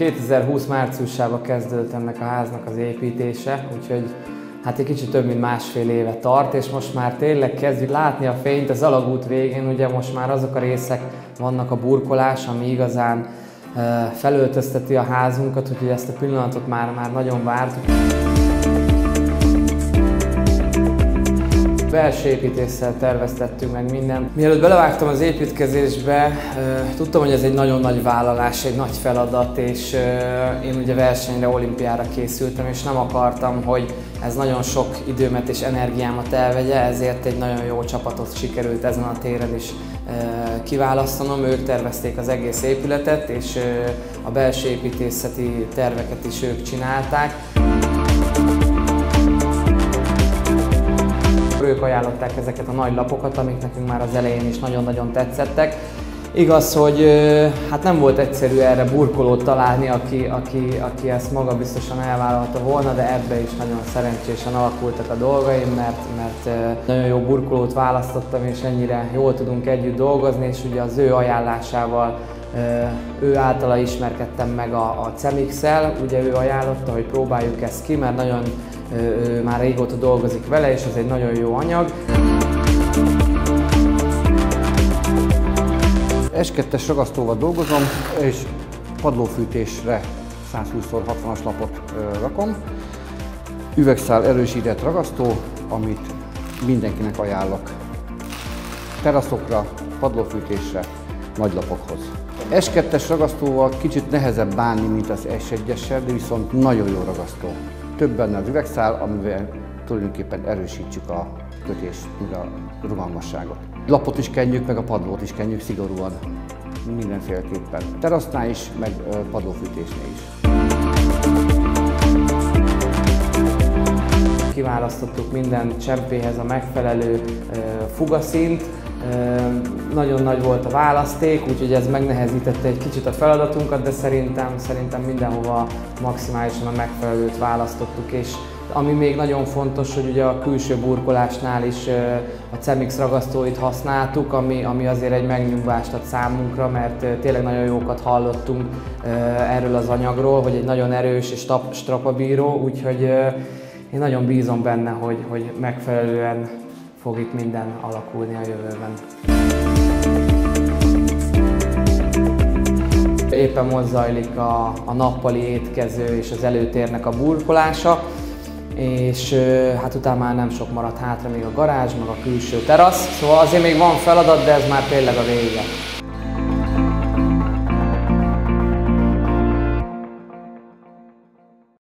2020 márciusában kezdődött ennek a háznak az építése, úgyhogy hát egy kicsit több mint másfél éve tart, és most már tényleg kezdjük látni a fényt az alagút végén, ugye most már azok a részek vannak a burkolás, ami igazán felöltözteti a házunkat, úgyhogy ezt a pillanatot már, már nagyon vártuk. Belső építéssel terveztettünk meg mindent. Mielőtt belevágtam az építkezésbe, tudtam, hogy ez egy nagyon nagy vállalás, egy nagy feladat, és én ugye versenyre, olimpiára készültem, és nem akartam, hogy ez nagyon sok időmet és energiámat elvegye, ezért egy nagyon jó csapatot sikerült ezen a téren is kiválasztanom. Ők tervezték az egész épületet, és a belső építészeti terveket is ők csinálták. Ajánlották ezeket a nagy lapokat, amik nekünk már az elején is nagyon-nagyon tetszettek. Igaz, hogy hát nem volt egyszerű erre burkolót találni, aki, aki, aki ezt maga biztosan elvállalta volna, de ebbe is nagyon szerencsésen alakultak a dolgaim, mert, mert nagyon jó burkolót választottam, és ennyire jól tudunk együtt dolgozni, és ugye az ő ajánlásával ő általa ismerkedtem meg a, a Cemix-el, ugye ő ajánlotta, hogy próbáljuk ezt ki, mert nagyon ő már régóta dolgozik vele, és ez egy nagyon jó anyag. S2-es ragasztóval dolgozom, és padlófűtésre 120x60-as lapot rakom. Üvegszál erősített ragasztó, amit mindenkinek ajánlok. Teraszokra, padlófűtésre, nagylapokhoz. S2-es ragasztóval kicsit nehezebb bánni, mint az S1-essel, de viszont nagyon jó ragasztó. Több benne az üvegszál, amivel tulajdonképpen erősítsük a kötés, a rugalmasságot. Lapot is kenjük, meg a padlót is kenjük szigorúan, mindenféleképpen. Terasznál is, meg padlófűtésnél is. Kiválasztottuk minden csempéhez a megfelelő fugaszint, nagyon nagy volt a választék, úgyhogy ez megnehezítette egy kicsit a feladatunkat, de szerintem, szerintem mindenhova maximálisan a megfelelőt választottuk, és ami még nagyon fontos, hogy ugye a külső burkolásnál is a Cemix ragasztóit használtuk, ami, ami azért egy megnyugvást ad számunkra, mert tényleg nagyon jókat hallottunk erről az anyagról, hogy egy nagyon erős és strapabíró, úgyhogy én nagyon bízom benne, hogy, hogy megfelelően fog itt minden alakulni a jövőben. Éppen most zajlik a, a nappali étkező és az előtérnek a burkolása, és hát utána már nem sok maradt hátra, még a garázs, meg a külső terasz, szóval azért még van feladat, de ez már tényleg a vége.